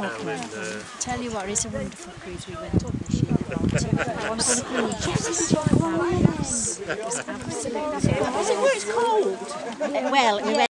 wonderful. up um, and uh, tell you what, it's a wonderful cruise we went on this year. It was absolutely. It was it's cold? Well, we went